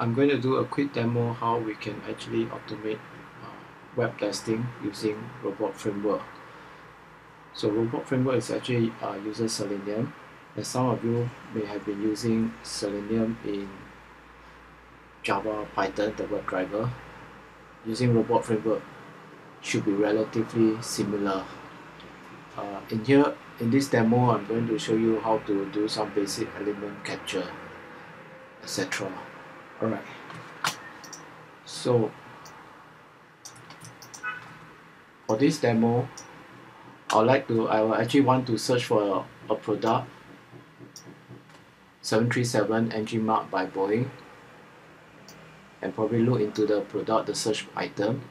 I'm going to do a quick demo how we can actually automate uh, web testing using Robot Framework. So Robot Framework is actually uh, uses Selenium. and some of you may have been using Selenium in Java, Python, the WebDriver. Using Robot Framework should be relatively similar. Uh, in here, in this demo, I'm going to show you how to do some basic element capture, etc. Alright, so for this demo, I would like to, I will actually want to search for a, a product. 737 NG mark by Boeing. And probably look into the product, the search item.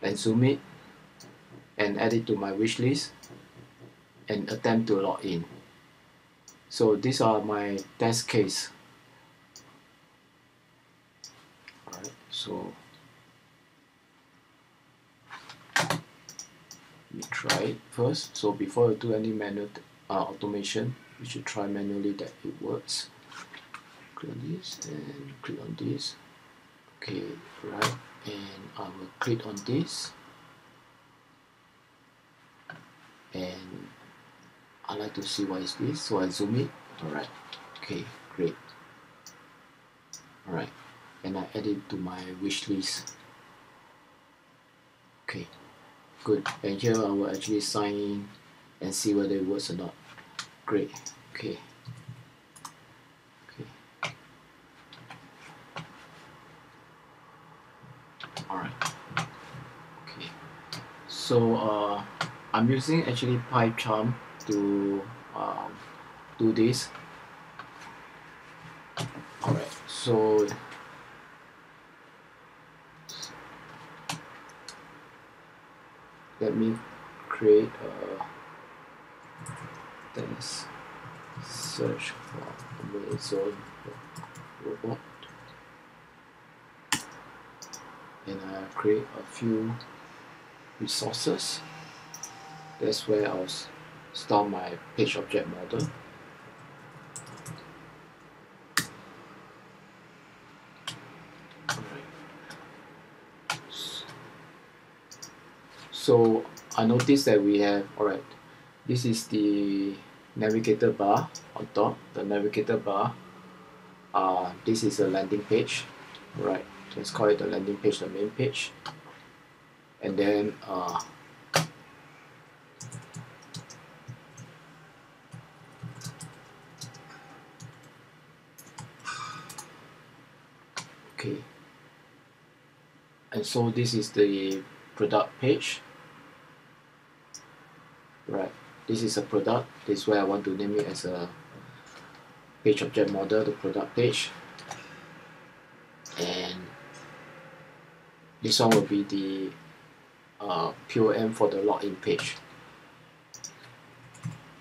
And zoom it. And add it to my wish list. And attempt to log in. So these are my test case. Alright, so me try it first. So before you do any manual uh, automation, you should try manually that it works. Click on this and click on this. Okay, right, and I will click on this and I like to see what is this so I zoom it alright okay great alright and I add it to my wish list. Okay good. And here I will actually sign in and see whether it works or not. Great. Okay. Okay. Alright. Okay. So uh I'm using actually PyCharm to um, do this. Alright. So let me create a test search for Amazon robot. And I create a few resources. That's where I'll start my page object model. So I noticed that we have, alright, this is the navigator bar on top, the navigator bar. Uh, this is a landing page, right? Let's call it the landing page, the main page. And then uh, okay and so this is the product page right. This is a product. This is where I want to name it as a page object model the product page. And this one will be the uh, POM for the login page.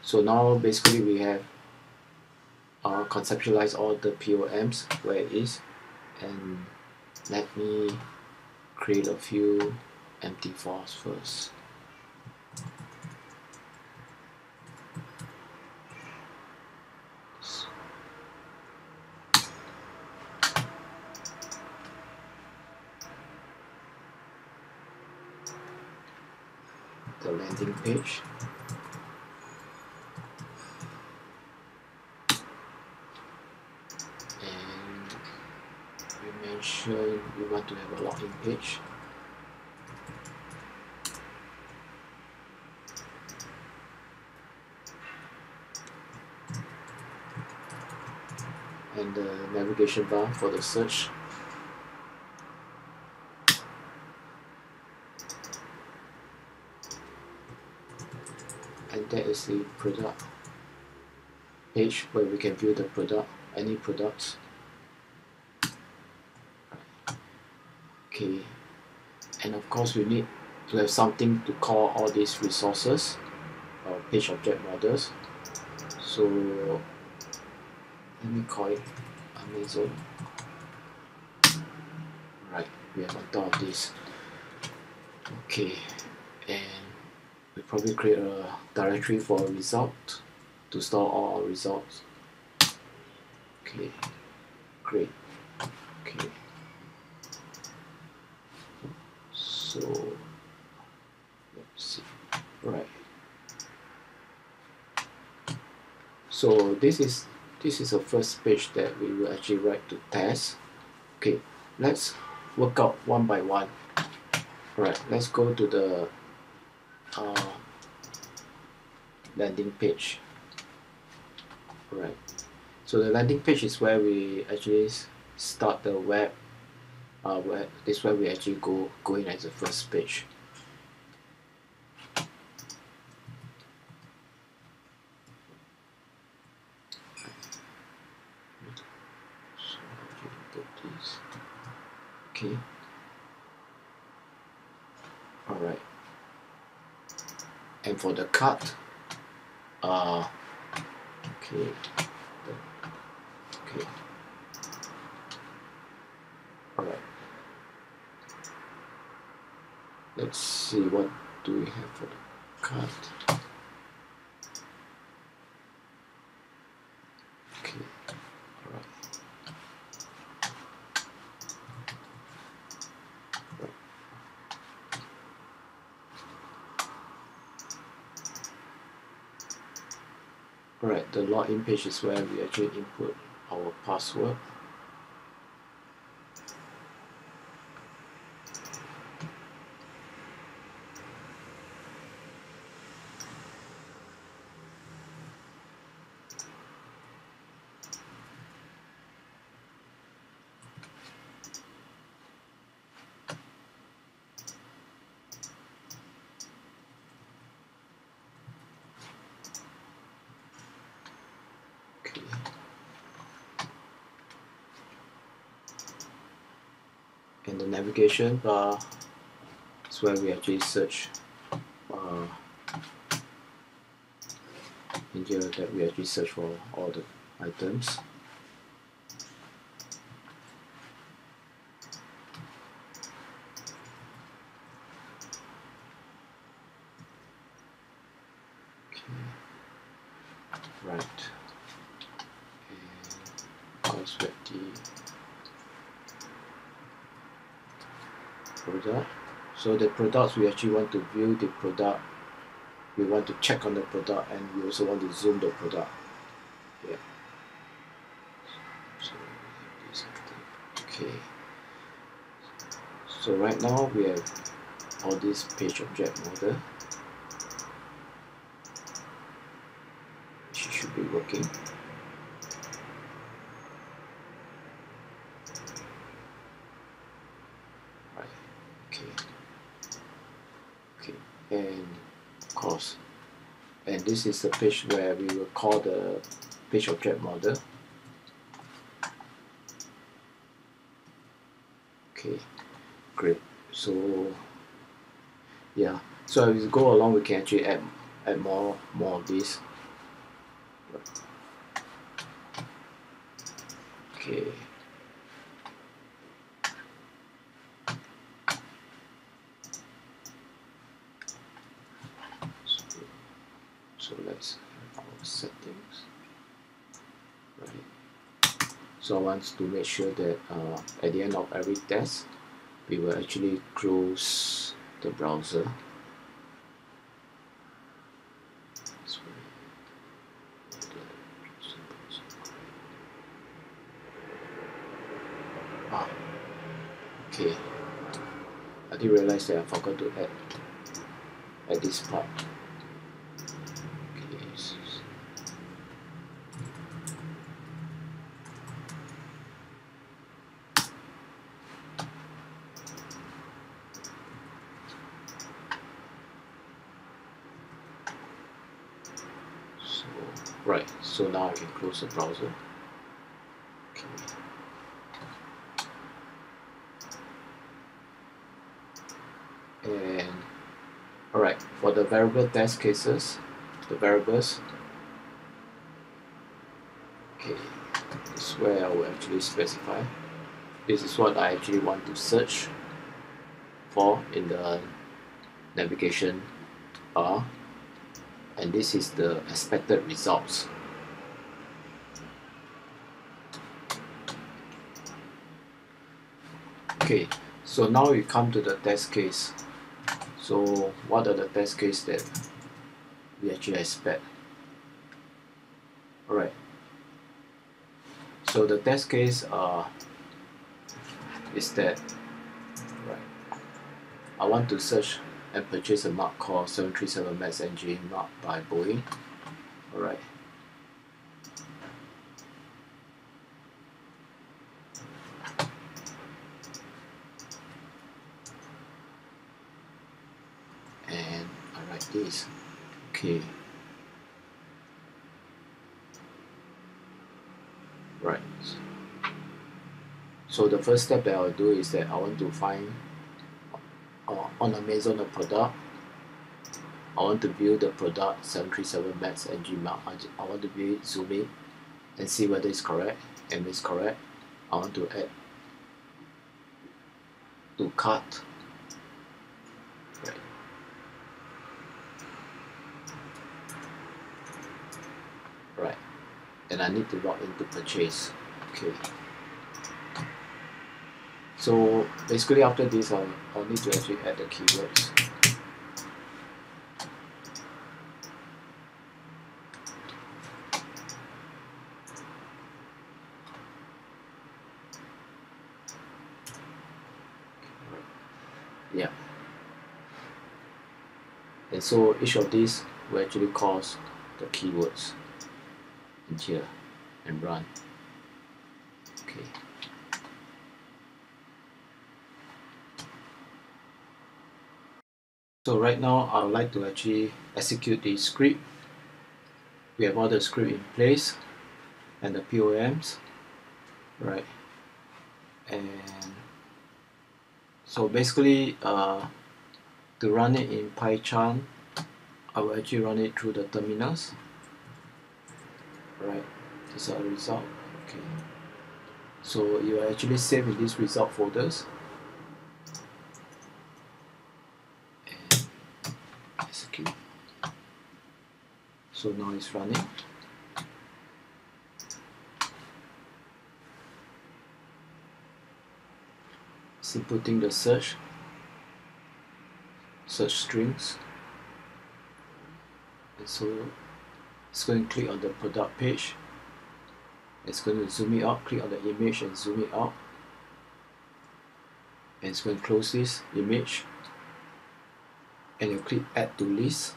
So now basically we have uh, conceptualized all the POMs where it is. And let me create a few empty files first landing page. Mention we want to have a login page. And the navigation bar for the search and that is the product. Page where we can view the product any products. Okay. And of course we need to have something to call all these resources or page object models. So let me call it Amazon. Right we have on top of this. Okay. And probably create a directory for a result to store all our results. Okay great. Okay. So let's see. Right. So this is this is the first page that we will actually write to test. Okay let's work out one by one. Alright, let's go to the uh, landing page. Alright, so the landing page is where we actually start the web. Uh, where this is where we actually go go in as the first page. Okay. Alright. And for the cut, uh, okay, okay, alright. Let's see what do we have for the cut. Alright, the login page is where we actually input our password. The navigation bar is where we actually search uh, in here that we actually search for all the items so the products we actually want to view the product we want to check on the product and we also want to zoom the product. Yeah. So okay. So right now we have all this page object model. Which should be working and of course and this is the page where we will call the page object model. Okay great. So yeah. So as we go along we can actually add add more more of this okay so let's go settings right so I want to make sure that uh, at the end of every test we will actually close the browser. Ah okay. I didn't realize that I forgot to add at this part Right, so now I can close the browser. Okay. And alright, for the variable test cases, the variables, okay, this is where I will actually specify. This is what I actually want to search for in the navigation bar and this is the expected results. Okay so now we come to the test case. So what are the test case that we actually expect? Alright. So the test case uh, is that right I want to search and purchase a mark called 737 MAX NG mark by Boeing. Alright and Okay. Right. So the first step that I'll do is that I want to find uh, on Amazon a product. I want to view the product 737 Max NG mark I want to view it zoom in and see whether it's correct. And if it's correct I want to add to cart right right. And I need to log into purchase. Okay. So basically after this I'll, I'll need to actually add the keywords. Yeah. And so each of these will actually cause the keywords in here and run okay. So right now I would like to actually execute the script. We have all the script in place and the POMs right? And so basically uh, to run it in PyCharm I will actually run it through the terminals right. These are the result. Okay. So you are actually save in these result folders. And execute so now it's running. It's inputting the search search strings. And so it's going to click on the product page. It's going to zoom it out click on the image and zoom it out. And it's going to close this image. And you click add to list.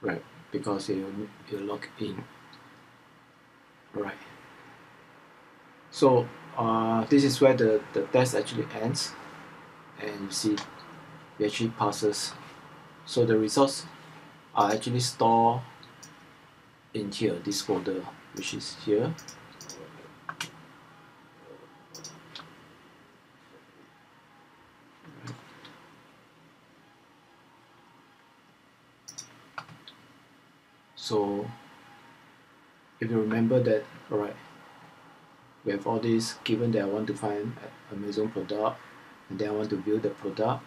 Right because you you log in. Right. So uh, this is where the, the test actually ends. And you see it actually passes. So the results are actually stored in here this folder which is here. So if you remember that alright we have all this given that I want to find Amazon product and then I want to view the product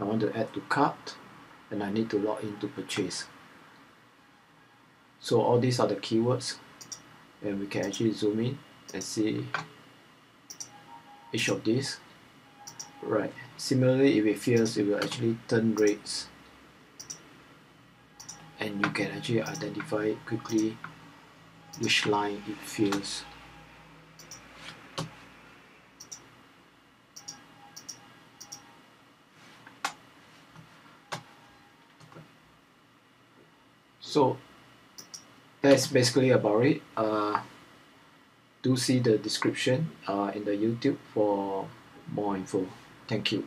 I want to add to cart and I need to log in to purchase. So all these are the keywords and we can actually zoom in and see each of these. Right. Similarly if it fails it will actually turn reds and you can actually identify quickly which line it fails so that's basically about it. Uh, do see the description uh, in the YouTube for more info. Thank you